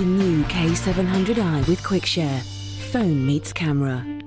The new K700i with QuickShare. Phone meets camera.